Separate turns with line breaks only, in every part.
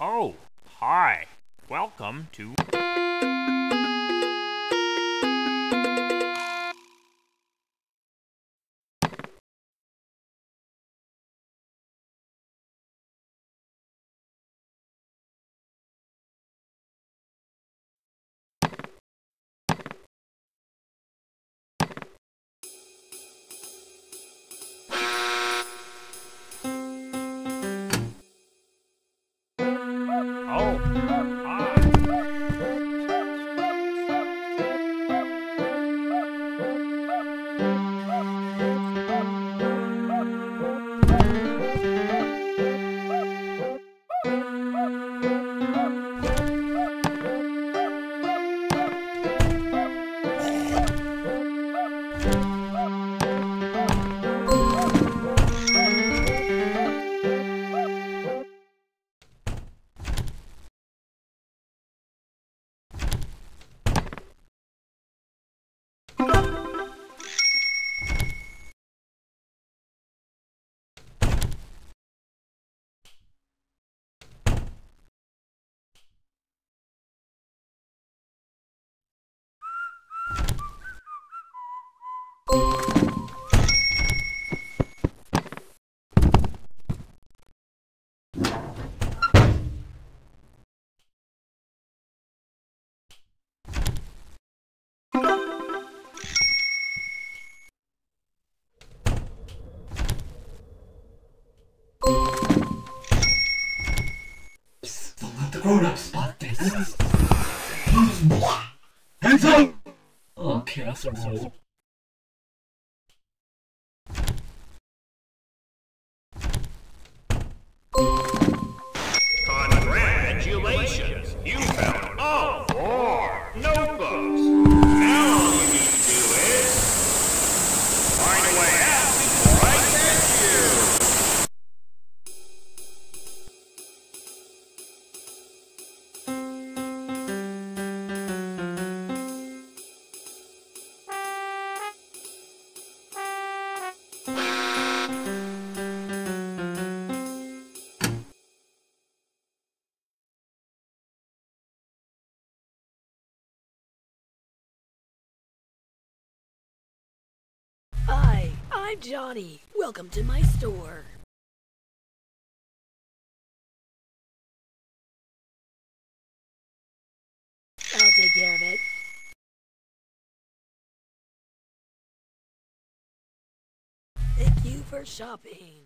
Oh, hi. Welcome to.
Grown-ups spot this. Hands up! Okay, that's a
I'm Johnny. Welcome to my store. I'll take care of it. Thank you for shopping.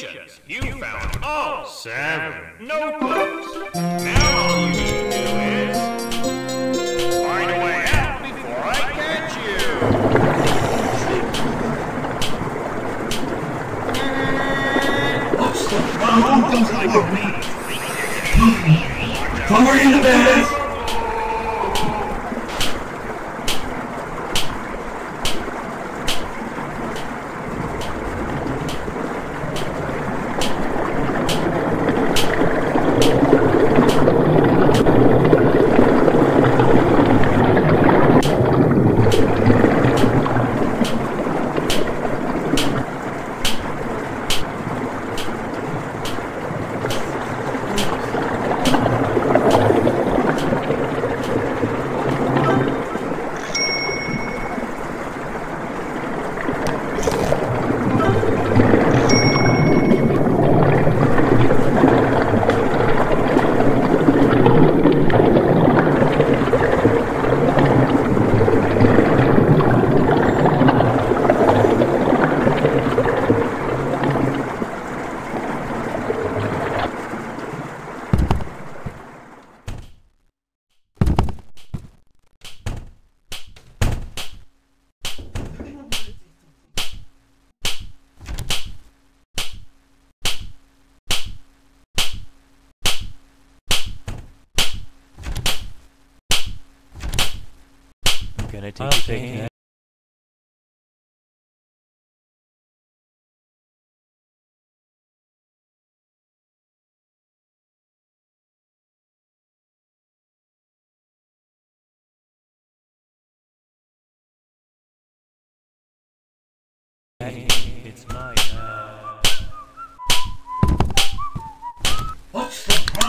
Congratulations! You found all seven notebooks! Now all you need to do is... Find a way out
before I catch you!
Come like Mom doesn't
me. In the
bath!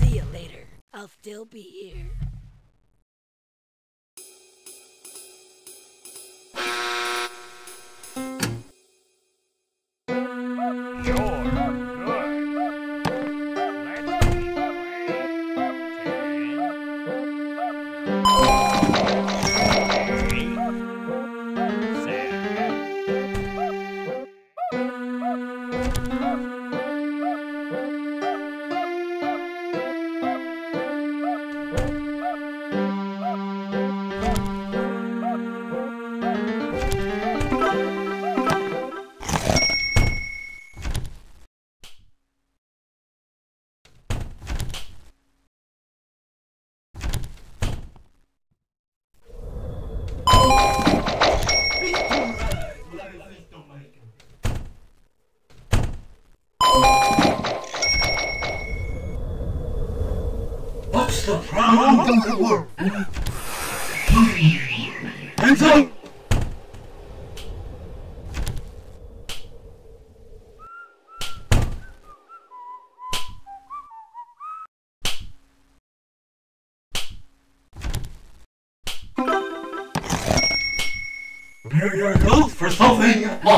See you later. I'll still be here.
They're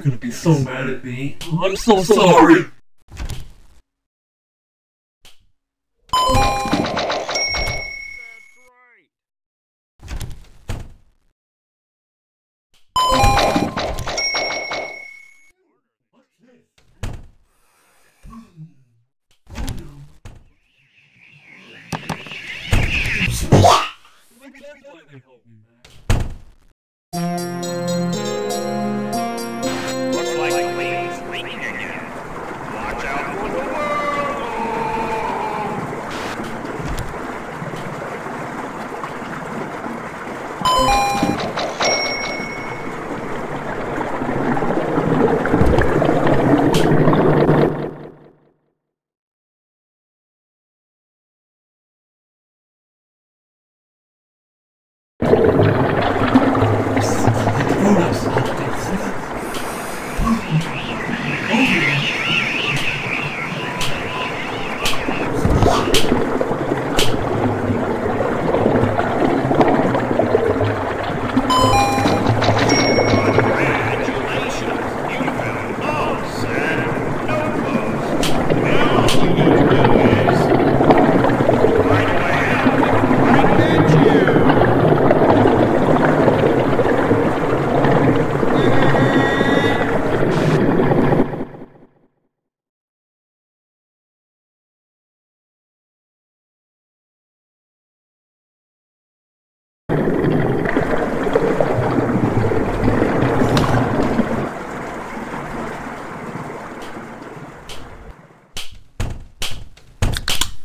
gonna be so mad at me. I'm so sorry.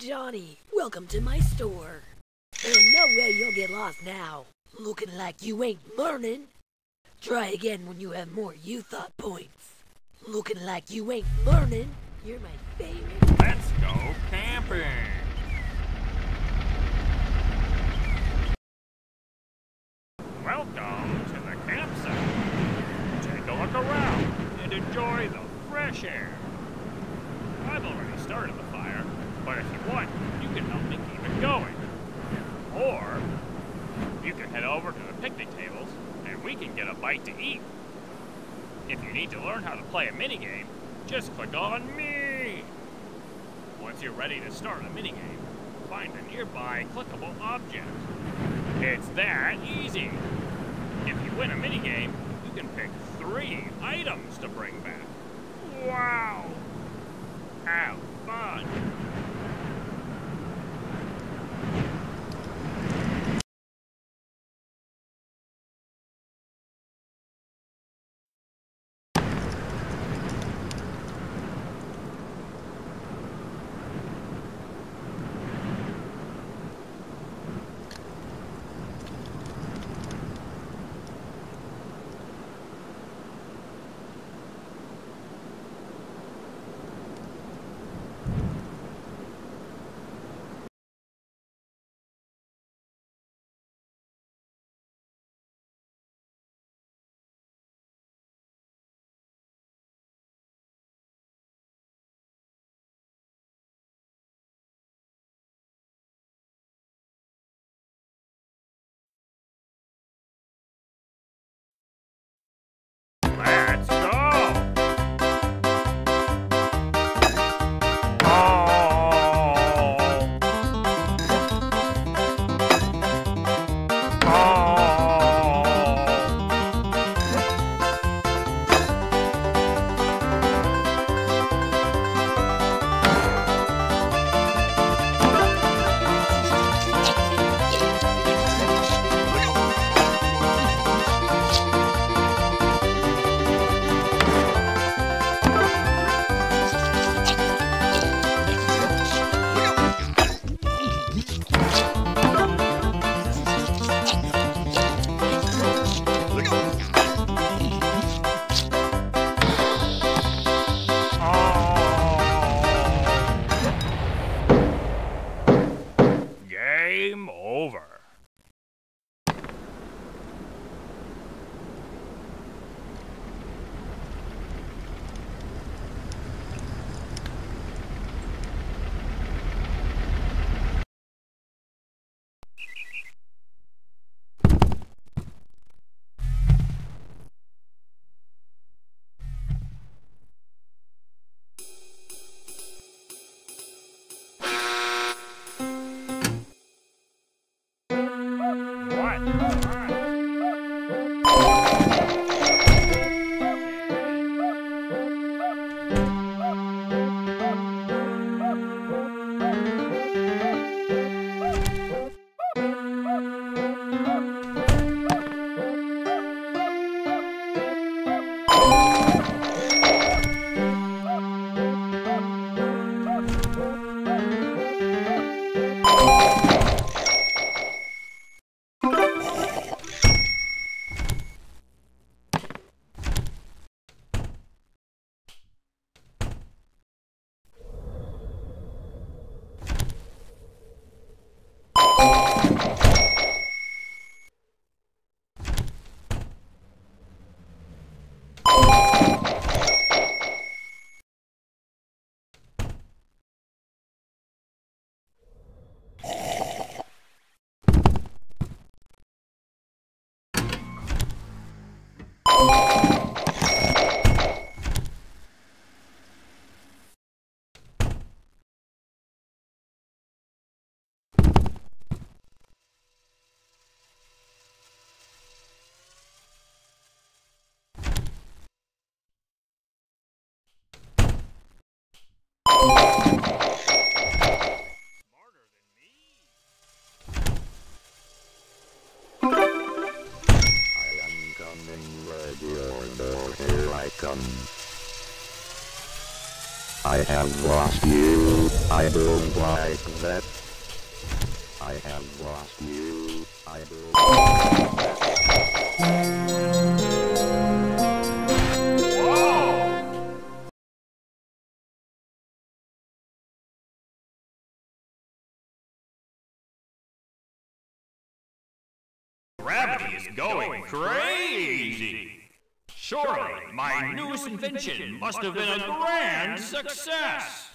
Johnny. Welcome to my store. There's no way you'll get lost now. Looking like you ain't learning. Try again when you have more you thought points. Looking like you ain't learning. You're my favorite.
Let's go camping. Welcome to the campsite. Take a look around and enjoy the fresh air. I've already started the fire, but if you want, you can help me keep it going. Or you can head over to the picnic tables and we can get a bite to eat. If you need to learn how to play a minigame, just click on me. Once you're ready to start a minigame, find a nearby clickable object. It's that easy. If you win a minigame, you can pick three items to bring back. Wow! Have fun!
I have lost you, I don't like that. I have lost you, I don't
Whoa! My newest invention must have been a grand success.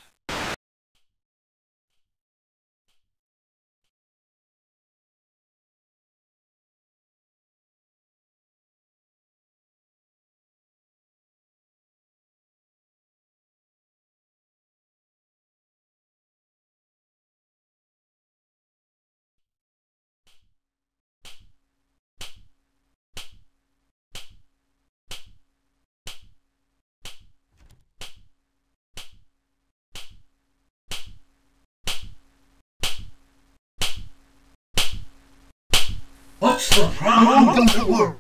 What's the problem?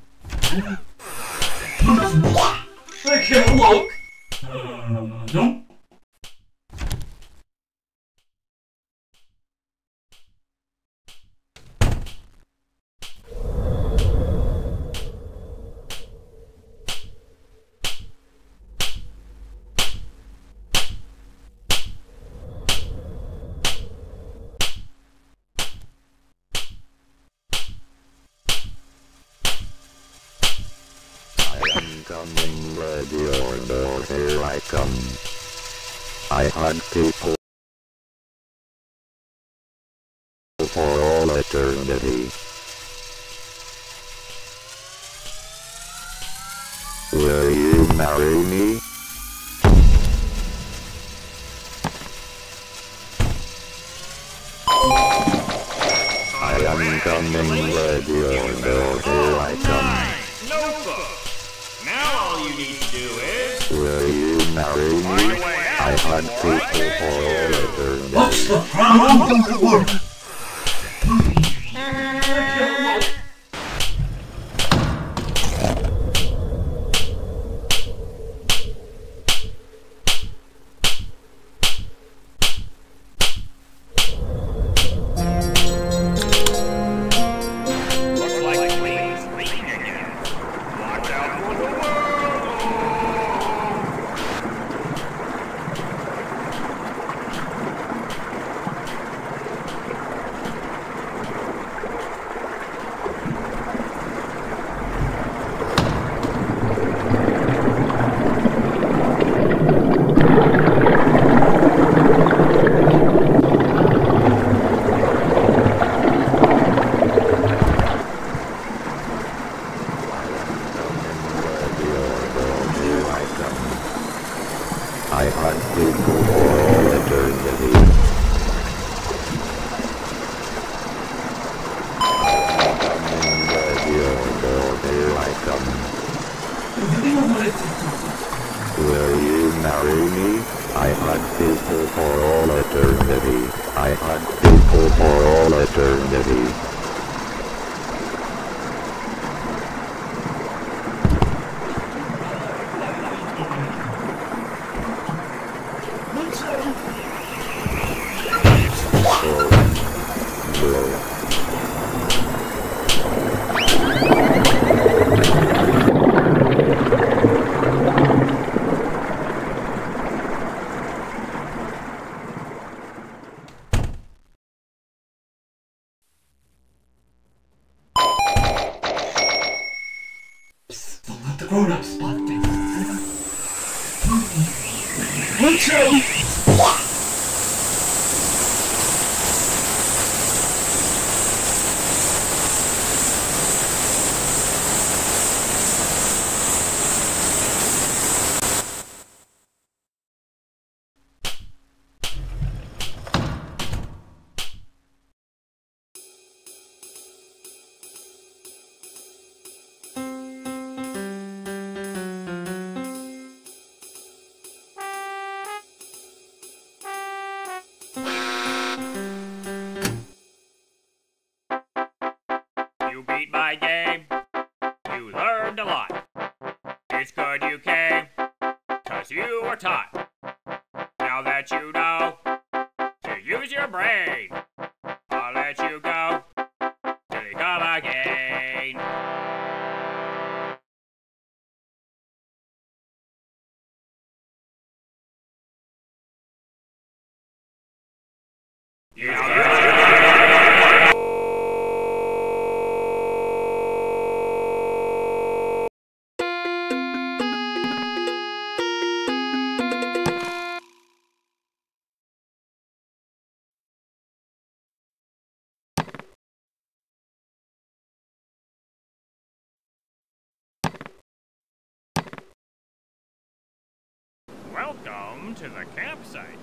I can't look. Uh, nope.
I am coming, ready or no, here I come. I hunt people for all eternity. Will you marry me? I am coming, ready or no, here I come.
Nine. Now all you need to do is
Will you marry me? I
out.
hunt people for all
catch
eternity.
What's the problem? I
Welcome to the campsite.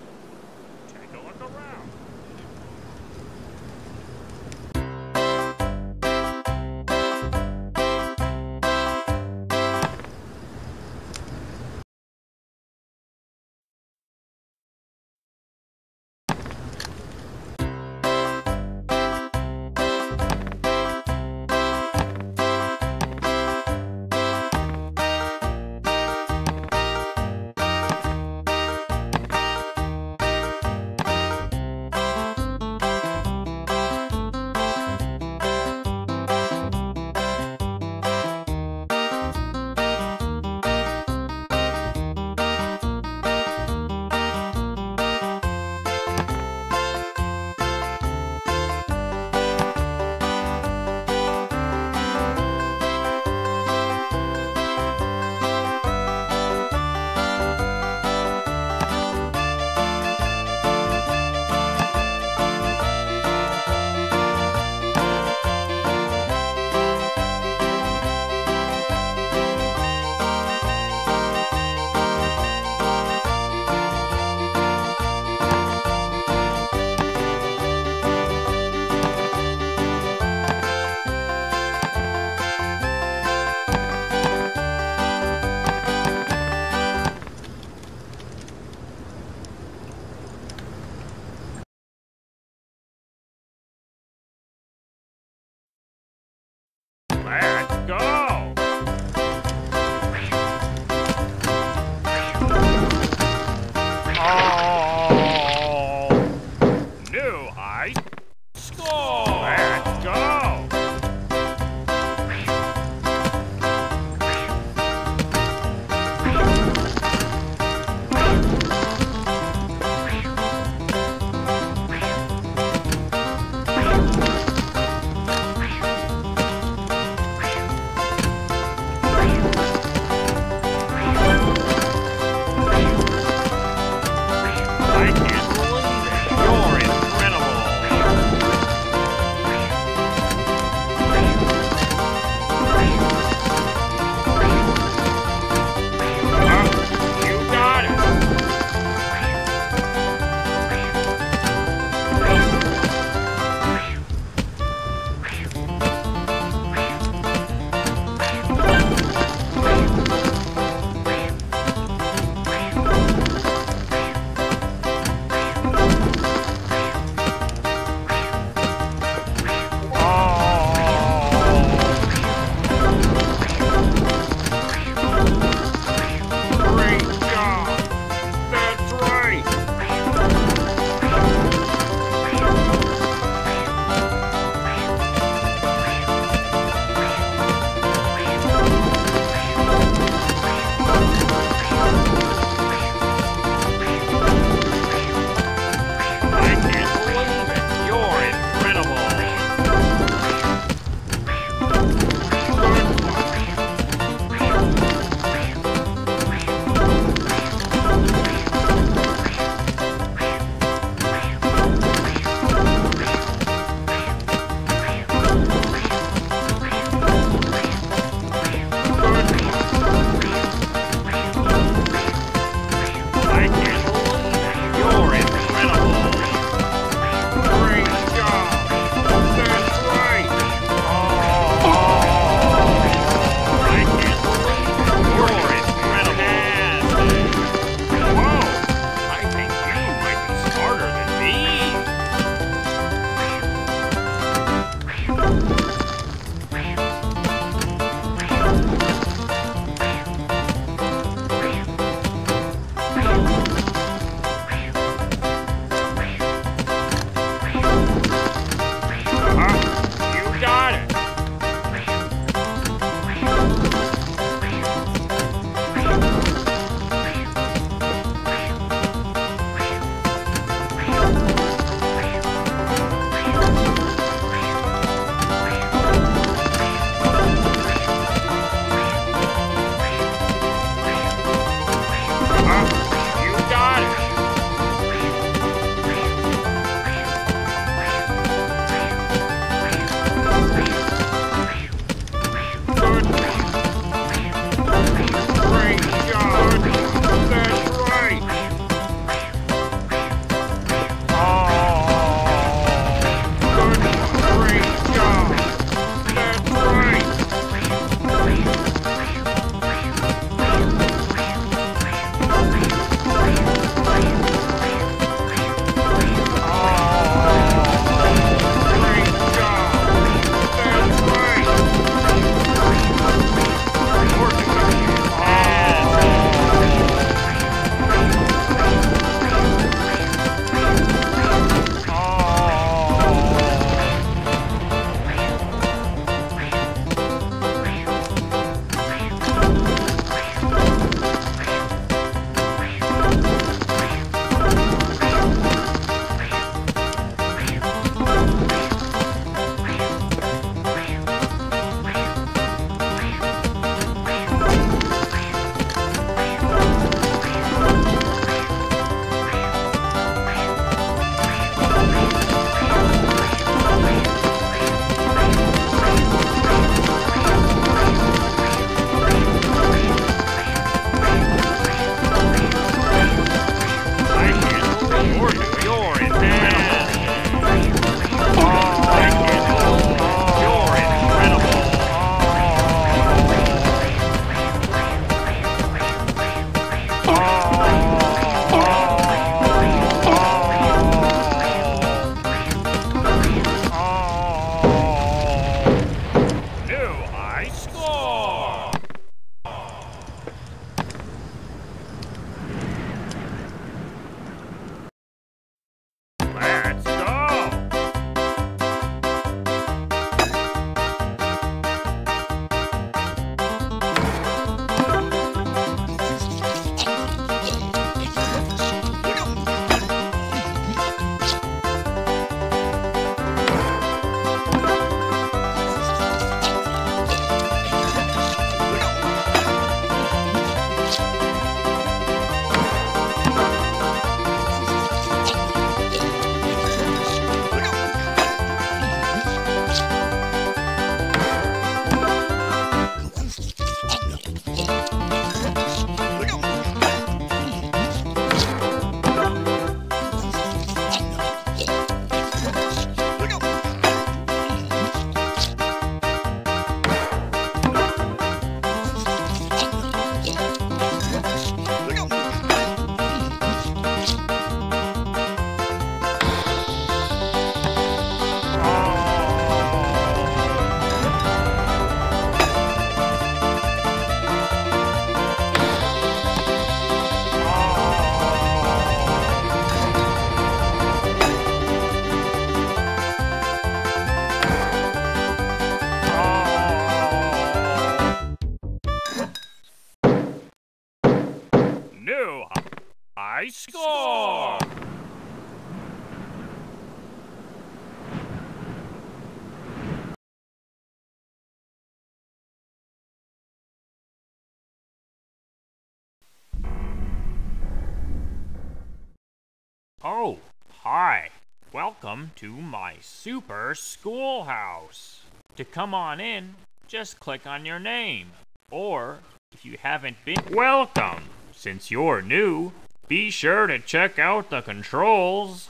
To my super schoolhouse. To come on in, just click on your name. Or, if you haven't been, welcome. Since you're new, be sure to check out the controls.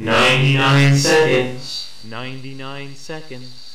Ninety-nine seconds.
99 seconds.